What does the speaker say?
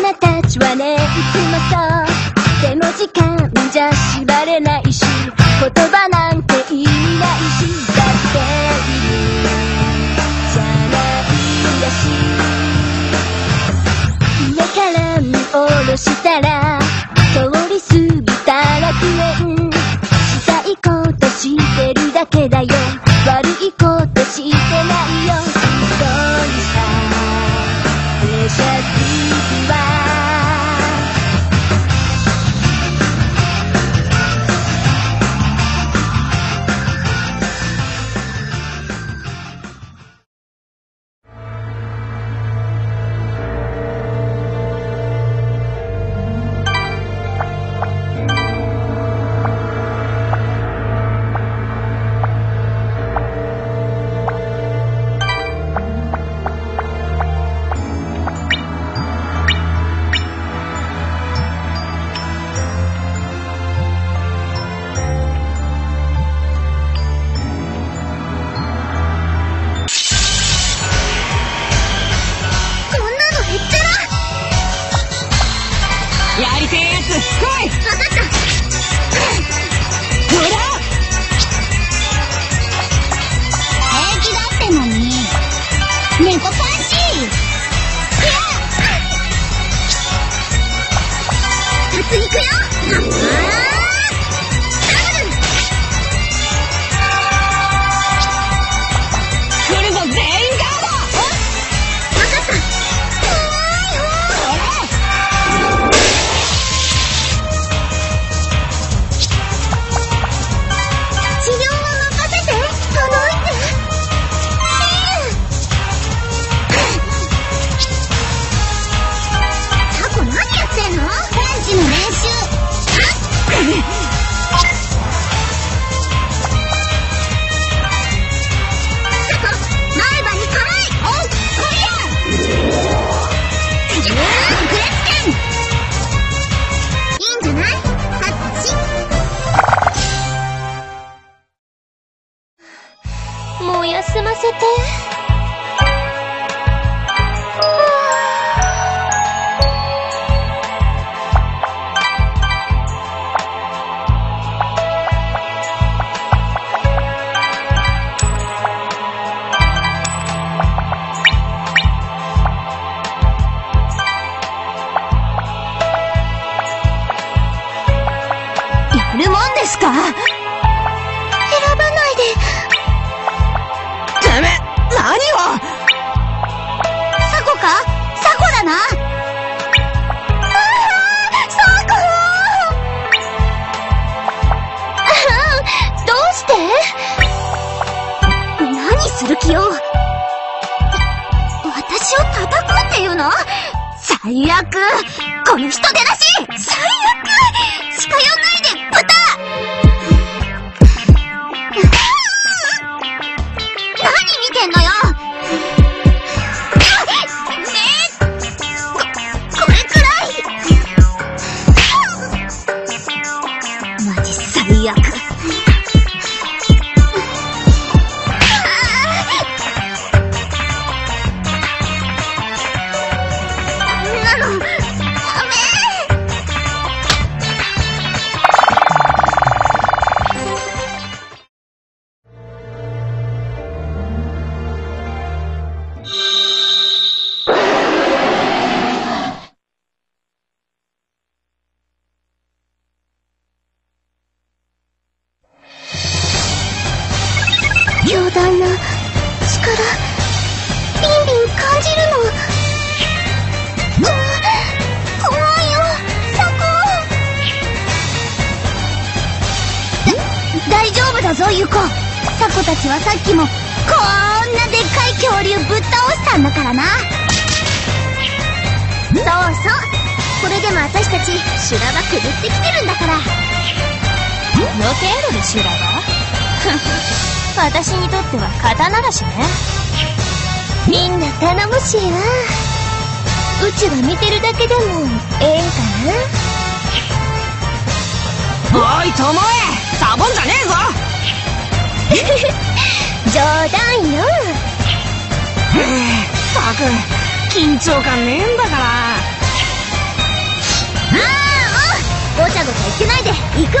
がり大人たちはねいつもそうで。も時間じゃ縛れないし言葉なんて意味ないしだっているじゃないだしい上から見下ろしたら通り過ぎたら楽園したいことしてるだけだよ悪いことしてないよ一人さプレシャスつ来いわかったほら平気だってのに。猫パンチ。ひゃ普通に行くよ。もう休ませて。しよう私を叩くっていうの？最悪。この人出なし！最悪！じるの。こ怖いよ。サコだ大丈夫だぞユコ。サコたちはさっきもこんなでっかい恐竜ぶっ倒したんだからな。そうそう。これでも私たち修羅場くぐってきてるんだから。の程度で修羅場？私にとっては刀だしね。みんな頼もしいわ。うちは見てるだけでもええんかな。おい、ともえサボんじゃねえぞ。冗談よ。ったく、緊張感ねえんだから。ああもうごちゃごちゃ言ってないで。行く